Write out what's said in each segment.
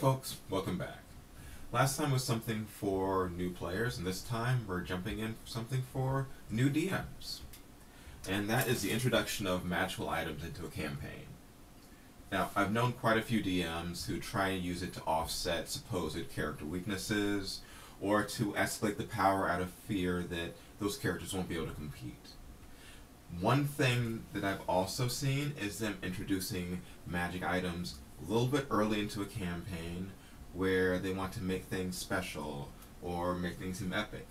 folks, welcome back. Last time was something for new players, and this time we're jumping in for something for new DMs. And that is the introduction of magical items into a campaign. Now, I've known quite a few DMs who try and use it to offset supposed character weaknesses, or to escalate the power out of fear that those characters won't be able to compete. One thing that I've also seen is them introducing magic items a little bit early into a campaign where they want to make things special or make things seem epic.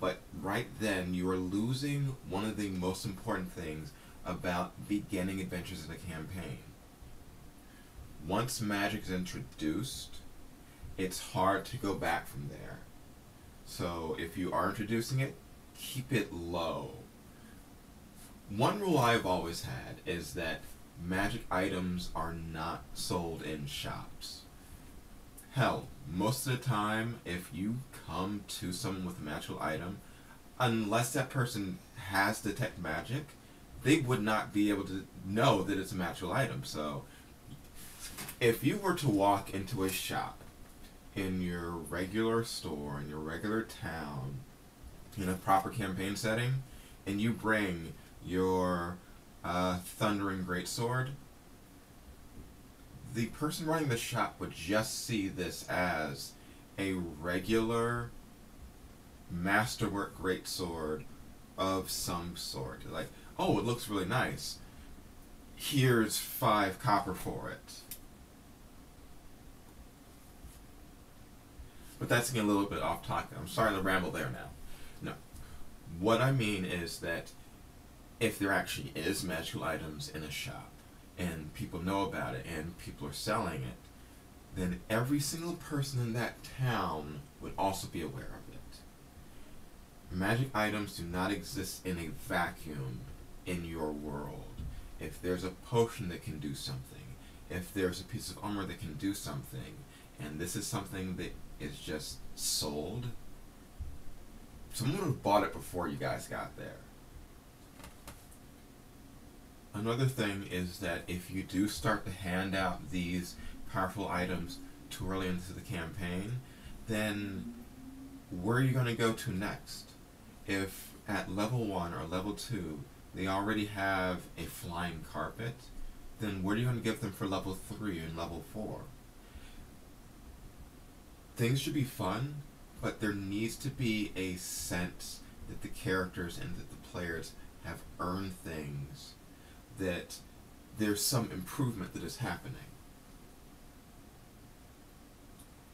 But right then, you are losing one of the most important things about beginning adventures in a campaign. Once magic is introduced, it's hard to go back from there. So if you are introducing it, keep it low. One rule I've always had is that magic items are not sold in shops. Hell, most of the time, if you come to someone with a magical item, unless that person has detect magic, they would not be able to know that it's a magical item. So, if you were to walk into a shop in your regular store, in your regular town, in a proper campaign setting, and you bring your uh, Thundering Greatsword, the person running the shop would just see this as a regular masterwork greatsword of some sort. Like, oh, it looks really nice. Here's five copper for it. But that's getting a little bit off topic. I'm sorry to ramble there now. No. What I mean is that if there actually is magical items in a shop and people know about it and people are selling it, then every single person in that town would also be aware of it. Magic items do not exist in a vacuum in your world. If there's a potion that can do something, if there's a piece of armor that can do something, and this is something that is just sold, someone would have bought it before you guys got there. Another thing is that if you do start to hand out these powerful items too early into the campaign, then where are you going to go to next? If at level 1 or level 2 they already have a flying carpet, then what are you going to give them for level 3 and level 4? Things should be fun, but there needs to be a sense that the characters and that the players have earned things that there's some improvement that is happening.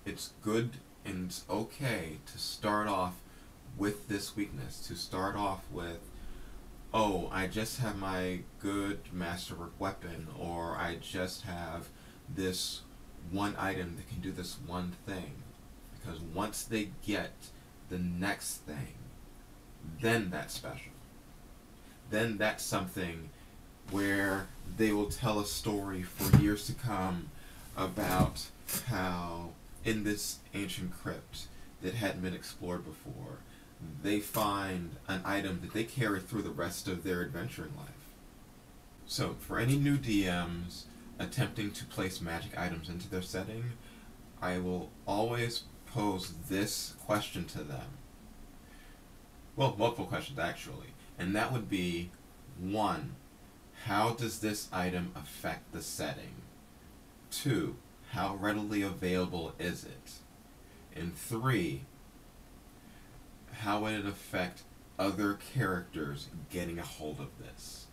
It's good and it's okay to start off with this weakness, to start off with, oh, I just have my good masterwork weapon, or I just have this one item that can do this one thing. Because once they get the next thing, then that's special. Then that's something where they will tell a story for years to come about how in this ancient crypt that hadn't been explored before, they find an item that they carry through the rest of their adventuring life. So, for any new DMs attempting to place magic items into their setting, I will always pose this question to them. Well, multiple questions actually. And that would be one, how does this item affect the setting? Two, how readily available is it? And three, how would it affect other characters getting a hold of this?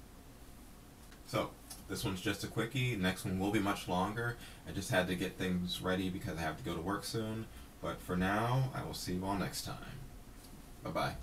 So, this one's just a quickie. Next one will be much longer. I just had to get things ready because I have to go to work soon. But for now, I will see you all next time. Bye-bye.